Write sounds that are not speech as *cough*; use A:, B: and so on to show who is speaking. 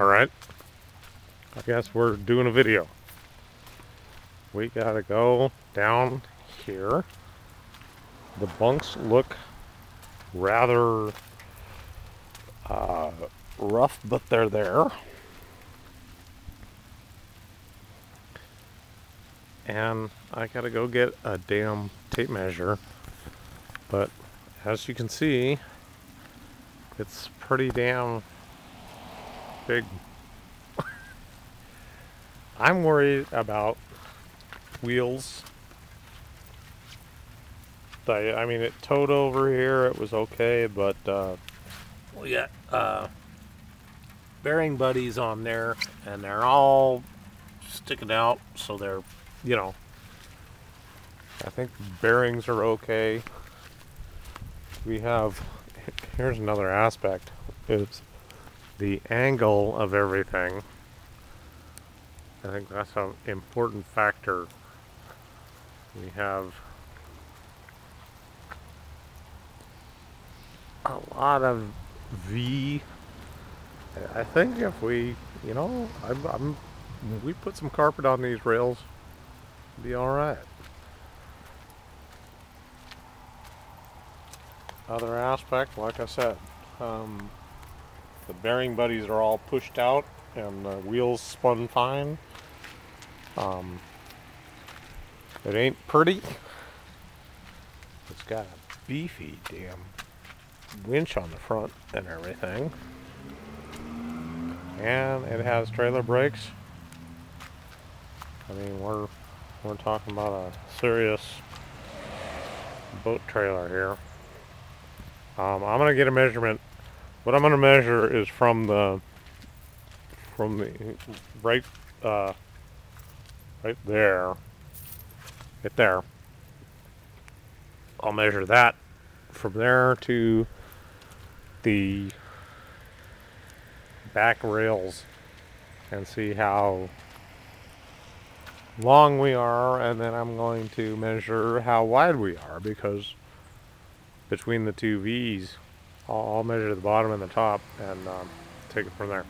A: Alright. I guess we're doing a video. We gotta go down here. The bunks look rather uh, rough, but they're there. And I gotta go get a damn tape measure. But as you can see, it's pretty damn big. I'm worried about wheels. I, I mean, it towed over here. It was okay, but uh, we got uh, bearing buddies on there, and they're all sticking out, so they're, you know, I think bearings are okay. We have, *laughs* here's another aspect, is the angle of everything. I think that's an important factor. We have a lot of V. I think if we, you know, I'm, I'm we put some carpet on these rails, be all right. Other aspect, like I said, um, the bearing buddies are all pushed out and the wheels spun fine. Um, it ain't pretty. It's got a beefy damn winch on the front and everything. And it has trailer brakes. I mean, we're we're talking about a serious boat trailer here. Um, I'm gonna get a measurement. What I'm gonna measure is from the from the right uh, right there, right there. I'll measure that from there to the back rails and see how long we are and then I'm going to measure how wide we are because between the two V's I'll, measure the bottom and the top and um, take it from there.